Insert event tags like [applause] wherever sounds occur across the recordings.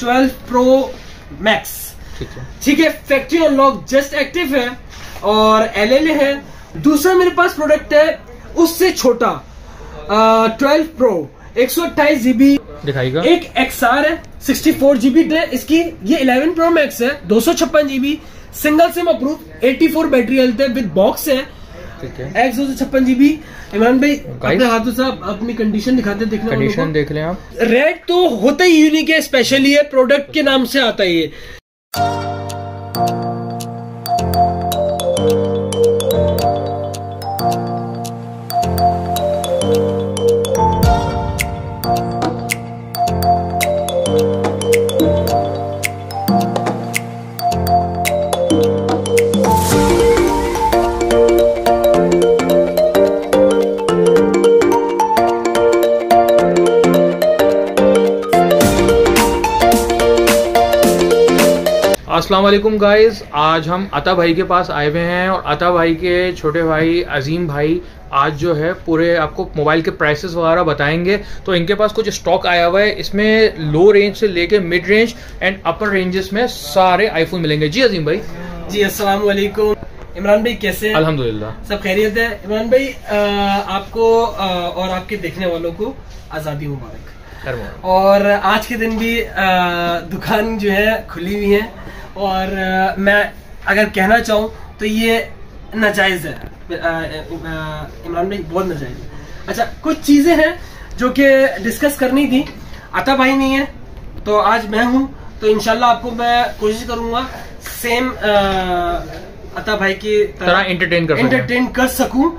Twelve pro max. ठीक है। Factory unlock just active है और एल एल है। दूसरा मेरे पास प्रोडक्ट है उससे छोटा ट्वेल्व प्रो एक सौ अट्ठाईस जीबी दिखाएगा एक एक्सआर है सिक्सटी फोर जीबी इसकी ये इलेवन प्रो मैक्स है दो सौ छप्पन GB single SIM approve eighty four battery health है विद बॉक्स है। दो सौ छप्पन जीबी इमरान भाई अपने हाथों से अपनी कंडीशन दिखाते देखना कंडीशन देख लें आप। रेड तो होता ही यूनिक है स्पेशली है प्रोडक्ट के नाम से आता ही है। वालेकुम गाइस। आज हम अता भाई के पास आए हुए हैं और अता भाई के छोटे भाई अजीम भाई आज जो है पूरे आपको मोबाइल के प्राइसेस वगैरह बताएँगे। तो इनके पास कुछ स्टॉक आया हुआ है। इसमें लो रेंज से लेके mid range and upper ranges में सारे आईफोन मिलेंगे। जी अजीम भाई। जी अस्सलाम वालेकुम। इमरान भाई कैसे हैं? अल्हम्दुलिल्लाह। सब खैरियत है? इमरान भाई आपको और आपके देखने वालों को आज़ादी मुबारक। और आज के दिन भी दुकान जो है खुली हुई है। और अ, मैं अगर कहना चाहूँ तो ये नाजायज़ है। इमरान भाई बहुत नाजायज़ है। अच्छा कुछ चीज़ें हैं जो कि डिस्कस करनी थी। अता भाई नहीं है तो आज मैं हूँ तो इनशाला आपको मैं कोशिश करूँगा सेम अता भाई की तरह entertain कर सकें। एंटरटेन कर सकूँ।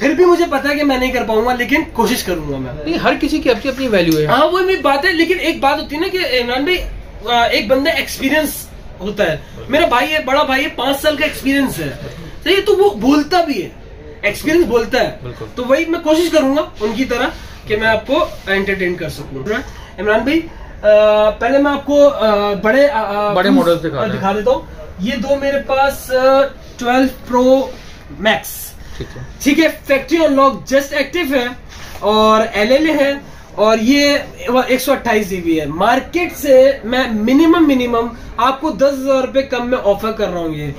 फिर भी मुझे पता है कि मैं नहीं कर पाऊँगा लेकिन कोशिश करूँगा मैं। नहीं हर किसी की अपनी अपनी वैल्यू है। हाँ वो मेरी बात है लेकिन एक बात होती है ना कि इमरान भाई एक बंदा एक्सपीरियंस होता है। मेरा भाई है बड़ा भाई है पाँच साल का एक्सपीरियंस है। सही है तो वो बोलता भी है। एक्सपीरियंस बोलता है। तो वही मैं कोशिश करूँगा उनकी तरह कि मैं आपको एंटरटेन कर सकूँ। इमरान भाई आ, पहले मैं आपको आ, बड़े आ, बड़े models दिखा दिखा देता हूँ। ये दो मेरे पास ट्वेल्व प्रो मैक्स ठीक है। ठीक है? फैक्ट्री अनलॉक जस्ट एक्टिव है और एल एल है। और ये एक सौ अट्ठाईस जीबी है। मार्केट से मैं मिनिमम मिनिमम आपको दस हज़ार रुपए कम में ऑफ़र कर रहा हूँ ये।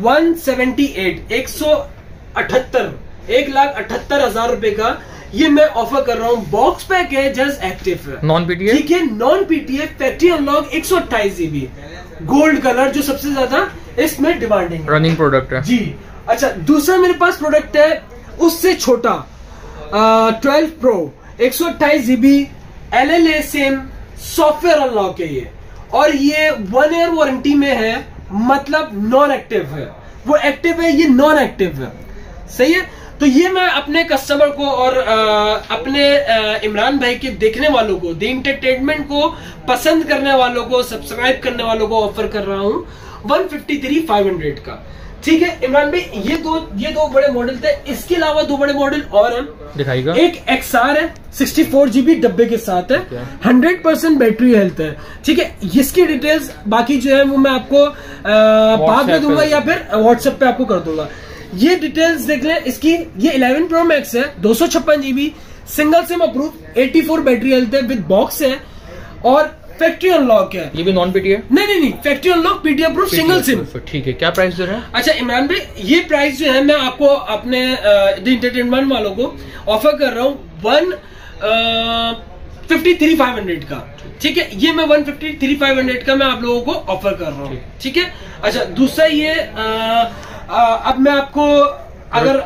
वन सेवेंटी एट एक सौ अठहत्तर एक लाख अठहत्तर हज़ार रुपए का ये मैं ऑफ़र कर रहा हूँ। बॉक्स पैक है जस्ट एक्टिव नॉन पीटीए ठीक है नॉन पीटीएफ फैक्ट्री अनलॉक एक सौ अट्ठाईस जीबी गोल्ड कलर जो सबसे ज़्यादा इसमें डिमांडिंग रनिंग प्रोडक्ट है। जी। अच्छा दूसरा मेरे पास प्रोडक्ट है उससे छोटा ट्वेल्व प्रो एक सौ अट्ठाईस GB L L A same software unlock है ये और ये वन ईयर वारंटी में है मतलब नॉन एक्टिव है। वो एक्टिव है ये नॉन एक्टिव है। सही है? तो ये मैं अपने कस्टमर को और अ, अपने इमरान भाई के देखने वालों को द इंटरटेनमेंट को पसंद करने वालों को सब्सक्राइब करने वालों को ऑफ़र कर रहा हूँ। One fifty three five hundred का। ठीक है इमरान भाई ये दो ये दो बड़े मॉडल थे। इसके अलावा दो बड़े मॉडल और हैं। दिखाएगा एक एक्स आर है सिक्सटी फोर जीबी डब्बे के साथ है हंड्रेड परसेंट बैटरी हेल्थ है। ठीक है इसकी डिटेल्स बाकी जो है वो मैं आपको बाद में दूँगा या फिर व्हाट्सएप पे आपको कर दूँगा। ये डिटेल्स देख लें इसकी ये 11 प्रो मैक्स है दो सौ छप्पन GB single SIM approve 84 battery health है विद बॉक्स है और फैक्ट्री अनलॉक है। ये भी नॉन पीटीए नहीं नहीं नहीं factory unlock PT approve single SIM ठीक है क्या प्राइस रहे हैं? अच्छा इमरान भाई ये प्राइस जो है मैं आपको अपने द इंटरटेनमेंट वालों को ऑफ़र कर रहा हूँ one fifty three five hundred का। ठीक है ये मैं one fifty three five hundred का मैं आप लोगों को ऑफ़र कर रहा हूँ। ठीक। है? अच्छा दूसरा ये अब मैं आपको अगर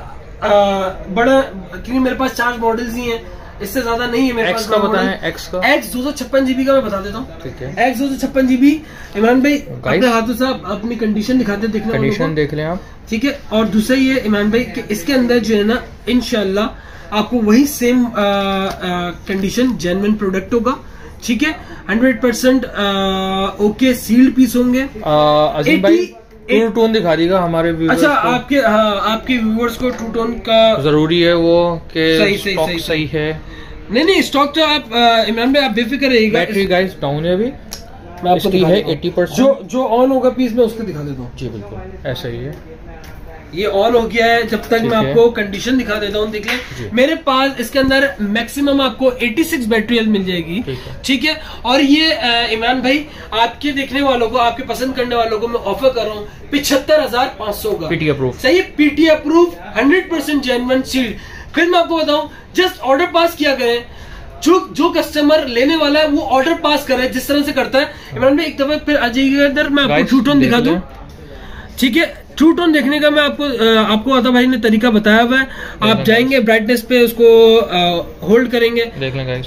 बड़ा क्योंकि मेरे पास चार मॉडल्स ही हैं इससे ज़्यादा नहीं है मेरे X पास का बताएँ। X का। X दो सौ छप्पन जीबी का मैं बता देता हूँ। ठीक है। एक्स दो सौ छप्पन जीबी इमरान भाई अपने हाथों से आप अपनी कंडीशन दिखाते देखने। कंडीशन देख लें आप। ठीक है? और दूसरा ये इमरान भाई कि इसके अंदर जो है ना इनशाला आपको वही सेम कंडीशन जेनवन प्रोडक्ट होगा। ठीक है? Hundred percent okay sealed piece होंगे। अजीम भाई 80 टू टोन दिखा देगा हमारे अच्छा को। आपके हाँ आपके व्यूवर्स को टू टोन का ज़रूरी है वो कि सही, सही, सही, सही, सही है। नहीं नहीं स्टॉक तो आप इमरान भाई आप बेफिक्र रहिएगा। बैटरी गाइस डाउन है अभी। मैं आपको दिखा है 80% जो जो ऑन होगा पीस में उसको दिखा देता हूँ। जी बिल्कुल। ऐसा ही है। ये ऑन हो गया है जब तक मैं आपको कंडीशन दिखा देता हूँ देखिए मेरे पास इसके अंदर मैक्सिमम आपको 86 बैटरी मिल जाएगी। ठीक है। और ये इमरान भाई आपके देखने वालों को आपके पसंद करने वालों को मैं ऑफ़र कर रहा हूँ पिछहत्तर हज़ार पाँच सौ का। पीटी अप्रूव सही है? PT approve hundred percent genuine sealed फिर मैं आपको बताऊँ जस्ट ऑर्डर पास किया करें। जो जो कस्टमर लेने वाला है वो ऑर्डर पास करे जिस तरह से करता है। इमरान भाई एक दफ़ा फिर आ जाइएगा इधर मैं आपको दिखा देख दूँ। ठीक है? ट्रू टोन देखने का मैं आपको आपको आता भाई ने तरीका बताया हुआ है। आप जाएँगे ब्राइटनेस पे उसको होल्ड करेंगे। देख लें गाइस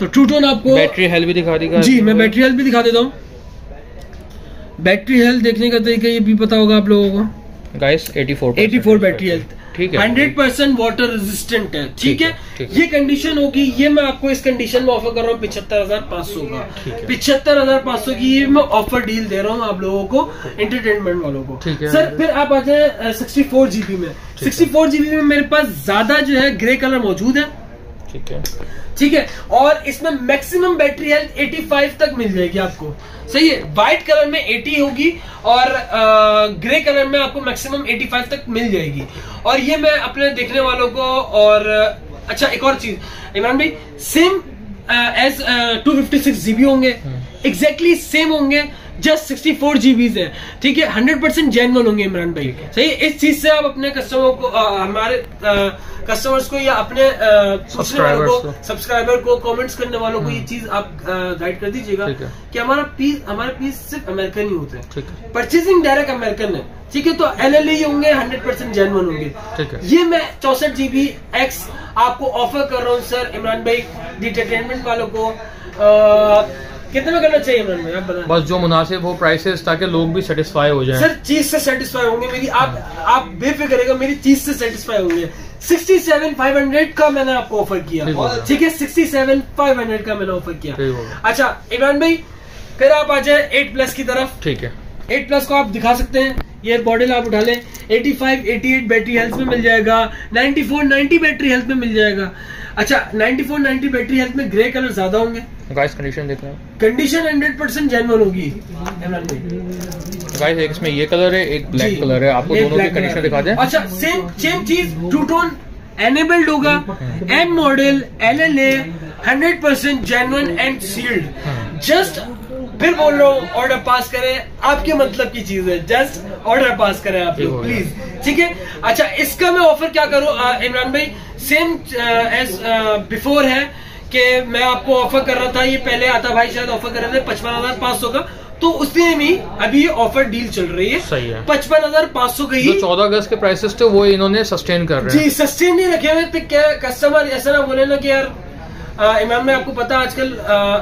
तो ट्रू टोन आपको बैटरी हेल्थ भी दिखा देगा जी मैं बैटरी हेल्थ भी दिखा देता हूँ। बैटरी हेल्थ देखने का तरीका ये भी पता होगा आप लोगों को। गाइस 84 84 बैटरी हेल्थ ठीक है। हंड्रेड परसेंट वाटर रेजिस्टेंट है ठीक है है, ये कंडीशन होगी ये मैं आपको इस कंडीशन में ऑफ़र कर रहा हूँ पिछहत्तर हज़ार पाँच सौ का। पिछहत्तर हज़ार पाँच सौ की ये मैं ऑफ़र डील दे रहा हूँ आप लोगों को एंटरटेनमेंट वालों को। ठीक है। सर फिर आप आ जाए सिक्सटी फोर जीबी में। सिक्सटी फोर जीबी में मेरे पास ज़्यादा जो है ग्रे कलर मौजूद है। ठीक है। ठीक है और इसमें मैक्सिमम बैटरी हेल्थ 85 तक मिल जाएगी आपको। सही है व्हाइट कलर में 80 होगी और ग्रे कलर में आपको मैक्सिमम 85 तक मिल जाएगी। और ये मैं अपने देखने वालों को और अच्छा एक और चीज़ इमरान भाई same as two fifty six GB होंगे। एग्जैक्टली सेम होंगे। जस्ट सिक्सटी फोर जीबीज है। ठीक है? हंड्रेड परसेंट जेनवन होंगे इमरान भाई सही? इस चीज़ से आप अपने कस्टमर को अ, हमारे कस्टमर्स को या अपने वालों को को। सब्सक्राइबर को कमेंट्स करने वालों को ये चीज़ आप गाइड कर दीजिएगा कि हमारा पीस हमारे पीस सिर्फ़ अमेरिकन ही होते हैं। ठीक है। परचेसिंग डायरेक्ट अमेरिकन है। ठीक है? तो एल एल ई होंगे हंड्रेड परसेंट जेनवन होंगे। ये मैं चौसठ जीबी एक्स आपको ऑफ़र कर रहा हूँ सर इमरान भाई डिटेनमेंट वालों को। अ, कितने में करना चाहिए भाई आप बताएँ। बस जो मुनासिब हो प्राइसेस ताकि लोग भी सेटिस्फाई हो जाएँ। सर चीज़ से सेटिस्फाई होंगे मेरी। आप आप बेफिक्र रहेगा मेरी चीज़ से सेटिस्फाई होंगे। सिक्सटी सेवन फाइव हंड्रेड का मैंने आपको ऑफ़र किया। ठीक है सिक्सटी सेवन फाइव हंड्रेड का मैंने ऑफ़र किया। अच्छा इमरान भाई फिर आप आ जाए एट प्लस की तरफ़। ठीक है। एट प्लस को आप दिखा सकते हैं। ये मॉडल आप उठा लें 85 88 बैटरी हेल्थ में मिल जाएगा 94 90 बैटरी हेल्थ में मिल जाएगा। अच्छा 94 90 बैटरी हेल्थ में ग्रे कलर ज़्यादा होंगे? गाइस कंडीशन देख रहे हैं कंडीशन 100 परसेंट जेनवन होगी। गाइस एक इसमें ये कलर है एक ब्लैक कलर है। आपको दोनों की कंडीशन दिखा दें। अच्छा सेम सेम चीज़ टू टोन एनेबल्ड होगा M model L L A hundred percent genuine and sealed just फिर बोल रहा हूँ ऑर्डर पास करें। आपके मतलब की चीज़ है। जस्ट ऑर्डर पास करें आप लोग प्लीज़ ठीक है? अच्छा इसका मैं ऑफ़र क्या करूँ? इमरान भाई सेम एज बिफोर है कि मैं आपको ऑफ़र कर रहा था। ये पहले आता भाई शायद ऑफ़र कर रहे थे पचपन हज़ार पाँच सौ का। तो उसने भी अभी ये ऑफ़र डील चल रही है। सही है। पचपन हज़ार पाँच सौ का ही चौदह अगस्त के प्राइसेस थे वो इन्होंने सस्टेन कर रहे जी सस्टेन नहीं रखे हुए तो क्या कस्टमर ऐसा ना बोले ना कि यार इमाम में आपको पता है आजकल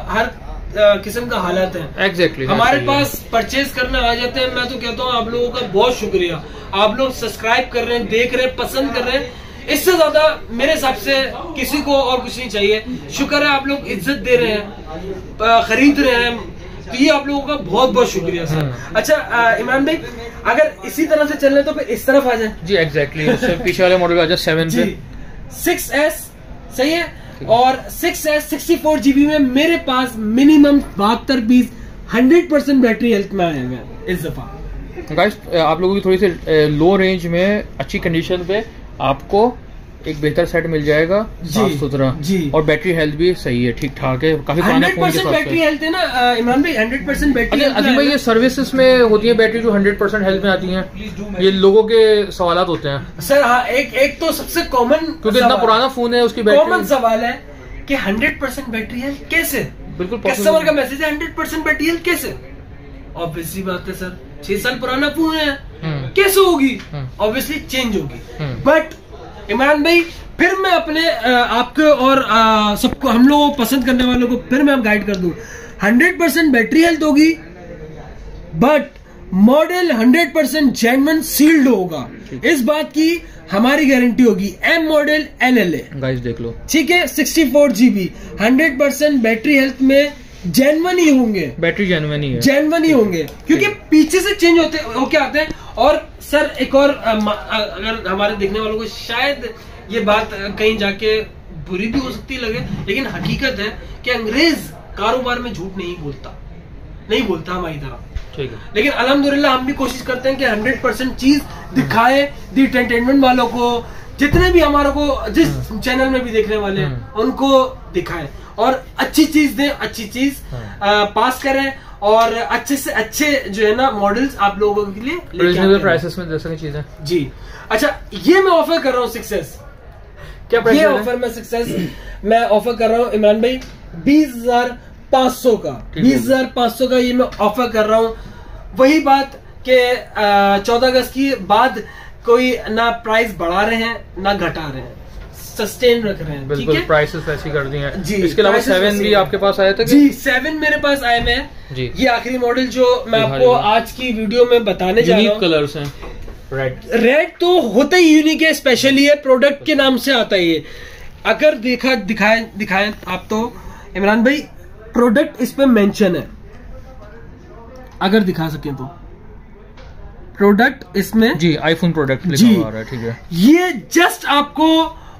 हर किस्म का हालात है। एग्जैक्टली exactly, हमारे पास परचेज करने आ जाते हैं। मैं तो कहता हूँ आप लोगों का बहुत शुक्रिया। आप लोग सब्सक्राइब कर रहे हैं देख रहे हैं पसंद कर रहे हैं। इससे ज़्यादा मेरे हिसाब से किसी को और कुछ नहीं चाहिए। शुक्र है आप लोग इज़्ज़त दे रहे हैं खरीद रहे हैं। तो ये आप लोगों का बहुत बहुत शुक्रिया सर। हम्म। अच्छा इमरान भाई अगर इसी तरह से चल रहे तो फिर इस तरफ़ आ जाए। जी एग्जैक्टली उससे पीछे वाले मॉडल आ जाए सेवन सिक्स एस सही है? और six S sixty four GB में मेरे पास मिनिमम बहत्तर piece hundred percent battery health में आए हुए हैं इस दफ़ा। गाइस आप लोगों की थोड़ी सी लो रेंज में अच्छी कंडीशन पे आपको एक बेहतर सेट मिल जाएगा जी, साफ़ सुथरा। जी। और बैटरी हेल्थ भी सही है ठीक ठाक है। काफ़ी पुराने हंड्रेड फ़ोन के परसेंट बैटरी हेल्थ है ना इमरान भाई हंड्रेड परसेंट बैटरी अच्छा अजीम भाई ये सर्विसेज़ में होती है बैटरी जो हंड्रेड परसेंट हेल्थ में आती है। ये लोगों के सवाल होते हैं। सर हाँ एक एक तो सबसे कॉमन क्योंकि इतना पुराना फ़ोन है उसकी कॉमन सवाल है कि हंड्रेड परसेंट बैटरी हेल्थ कैसे? बिल्कुल कस्टमर का मैसेज है हंड्रेड परसेंट बैटरी हेल्थ कैसे? ऑब्वियसली बात है सर छह साल पुराना फ़ोन है। हम्म। कैसे होगी? हम्म। ऑब्वियसली चेंज होगी। हम्म। बट इमरान भाई फिर मैं अपने आपको और सबको हम लोगों को पसंद करने वालों को फिर मैं गाइड कर दूँ। हंड्रेड परसेंट बैटरी हेल्थ होगी but model hundred percent genuine sealed होगा। इस बात की हमारी गारंटी होगी। M model L L A guys देख लो। ठीक है? Sixty four GB hundred percent battery health में जेनवन ही होंगे। बैटरी जेनवन ही है। जेनवन ही होंगे। क्योंकि पीछे से चेंज होते होके आते हैं और सर एक और अगर हमारे देखने वालों को शायद ये बात कहीं जाके बुरी भी हो सकती लगे लेकिन हकीकत है कि अंग्रेज़ कारोबार में झूठ नहीं बोलता। नहीं बोलता हमारी तरह। ठीक है। लेकिन अलहमदुल्ला हम भी कोशिश करते हैं कि 100 परसेंट चीज़ दिखाए दी एंटरटेनमेंट वालों को जितने भी हमारे को जिस चैनल में भी देखने वाले हैं हम्म। उनको दिखाएँ। और अच्छी चीज़ दें अच्छी चीज़ हम्म। पास करें और अच्छे से अच्छे जो है ना मॉडल्स आप लोगों के लिए रिजनेबल प्राइसेस में दे सकें चीज़ें। जी। अच्छा ये मैं ऑफ़र कर रहा हूँ सक्सेस क्या ये ऑफ़र में सक्सेस मैं ऑफ़र [clears throat] कर रहा हूँ इमरान भाई बीस हज़ार पाँच सौ का। बीस हज़ार पाँच सौ का ये मैं ऑफ़र कर रहा हूँ। वही बात के चौदह अगस्त की बाद कोई ना प्राइस बढ़ा रहे हैं ना घटा रहे हैं। सस्टेन रख रहे हैं बिल्कुल प्राइसेस वैसी कर दी हैं। जी, इसके अलावा सेवन भी आपके पास आया था जी सेवन मेरे पास आए है। जी। ये आखिरी मॉडल जो मैं आपको आज की वीडियो में बताने जा रहा हूँ। कलर्स हैं। रेड रेड तो होता ही यूनिक है स्पेशली है प्रोडक्ट के नाम से आता है ये अगर देखा दिखाए दिखाएँ आप तो। इमरान भाई प्रोडक्ट इस पे मेंशन है। अगर दिखा सके तो। प्रोडक्ट इसमें जी आईफोन प्रोडक्ट लिखा। हुआ रहा है ठीक है। ये जस्ट आपको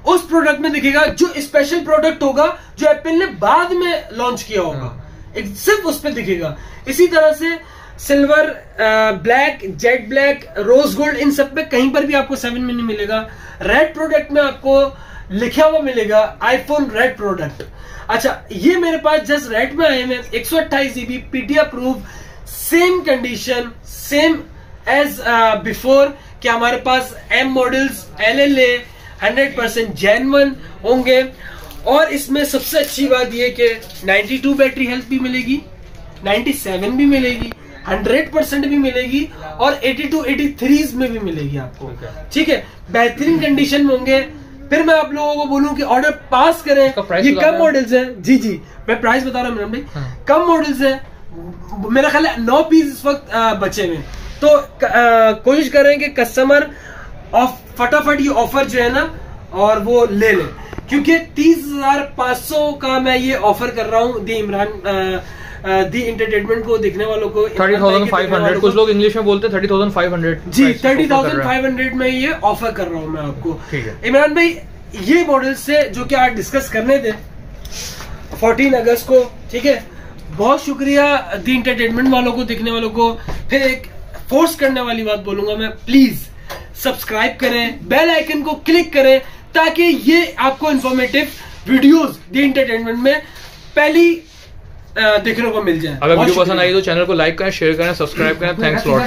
उस प्रोडक्ट में दिखेगा जो स्पेशल प्रोडक्ट होगा जो एप्पल ने बाद में लॉन्च किया होगा। एक सिर्फ़ उस पर दिखेगा। इसी तरह से silver black jet black rose gold इन सब पे कहीं पर भी आपको सेवन में नहीं मिलेगा। रेड प्रोडक्ट में आपको लिखा हुआ मिलेगा आईफोन रेड प्रोडक्ट अच्छा ये मेरे पास जस्ट रेड में आए हैं। एक सौ अट्ठाईस GB PT approve same condition same as before कि हमारे पास M models L L A hundred percent genuine होंगे। और इसमें सबसे अच्छी बात यह कि 92 बैटरी हेल्थ भी मिलेगी 97 भी मिलेगी 100 परसेंट भी मिलेगी और 82 83 में भी मिलेगी आपको। ठीक है। बेहतरीन कंडीशन में होंगे। फिर मैं आप लोगों को बोलूँ कि ऑर्डर पास करें। ये कम मॉडल्स हैं। जी जी। मैं प्राइस बता रहा हूँ मैडम भाई। हाँ। कम मॉडल्स हैं। मेरा ख्याल है नौ पीस इस वक्त बचे हुए तो कोशिश करें कि कस्टमर ऑफ़ फटाफट ये ऑफ़र जो है ना और वो ले लें। क्योंकि तीस हज़ार पाँच सौ का मैं ये ऑफ़र कर रहा हूँ दी इमरान दी इंटरटेनमेंट को देखने वालों को थर्टी थाउज़ेंड फाइव हंड्रेड कुछ लोग इंग्लिश में बोलते हैं थर्टी थाउज़ेंड फाइव हंड्रेड जी थर्टी थाउज़ेंड फाइव हंड्रेड में ये ऑफ़र कर रहा हूँ मैं आपको। इमरान भाई ये मॉडल से जो कि आज डिस्कस करने थे 14 अगस्त को ठीक है? बहुत शुक्रिया दी इंटरटेनमेंट वालों को देखने वालों को। फिर एक फोर्स करने वाली बात बोलूँगा मैं प्लीज़ सब्सक्राइब करें बेल आइकन को क्लिक करें ताकि ये आपको इंफॉर्मेटिव वीडियोस दी इंटरटेनमेंट में पहली देखने को मिल जाए। अगर वीडियो पसंद आई तो चैनल को लाइक करें शेयर करें सब्सक्राइब करें। Thanks lot